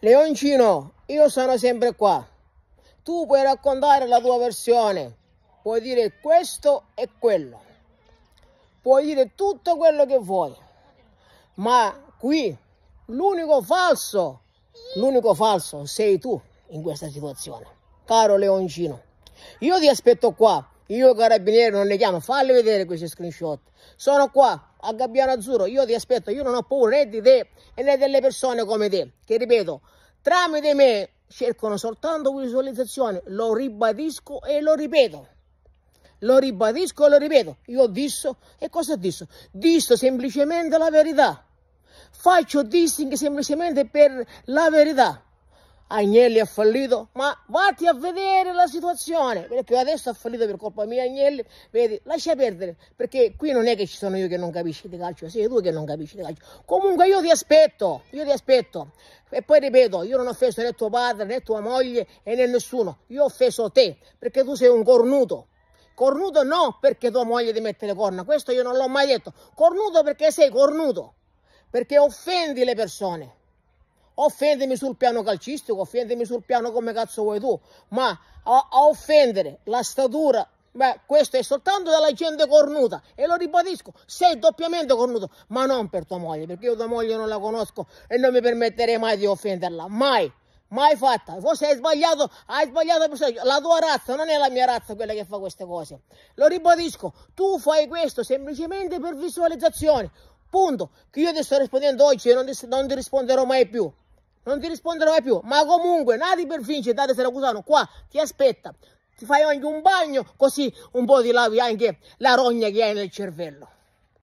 Leoncino, io sono sempre qua. Tu puoi raccontare la tua versione, puoi dire questo e quello, puoi dire tutto quello che vuoi, ma qui l'unico falso, l'unico falso sei tu in questa situazione, caro Leoncino. Io ti aspetto qua, io carabinieri non ne chiamo, falli vedere questi screenshot. Sono qua a Gabbiano Azzurro, io ti aspetto, io non ho paura né di te né delle persone come te, che ripeto, tramite me cercano soltanto visualizzazioni, lo ribadisco e lo ripeto. Lo ribadisco e lo ripeto. Io ho disso, e cosa ho disso? Disso semplicemente la verità. Faccio dissing semplicemente per la verità. Agnelli ha fallito, ma vatti a vedere la situazione, perché adesso ha fallito per colpa mia Agnelli, vedi, lascia perdere, perché qui non è che ci sono io che non capisci di calcio, sei tu che non capisci di calcio. Comunque io ti aspetto, io ti aspetto. E poi ripeto, io non ho offeso né tuo padre, né tua moglie e né nessuno, io ho offeso te, perché tu sei un cornuto. Cornuto no perché tua moglie ti mette le corna, questo io non l'ho mai detto. Cornuto perché sei cornuto, perché offendi le persone offendimi sul piano calcistico, offendimi sul piano come cazzo vuoi tu, ma a, a offendere la statura, beh, questo è soltanto della gente cornuta e lo ribadisco, sei doppiamente cornuto, ma non per tua moglie, perché io tua moglie non la conosco e non mi permetterei mai di offenderla, mai. Mai fatta, forse hai sbagliato, hai sbagliato la tua razza, non è la mia razza quella che fa queste cose. Lo ribadisco, tu fai questo semplicemente per visualizzazione, punto. Che io ti sto rispondendo oggi e non ti, non ti risponderò mai più non ti risponderò mai più. Ma comunque, nati per vincere, date Seracusano, qua ti aspetta. Ti fai anche un bagno, così un po' ti lavi anche la rogna che hai nel cervello.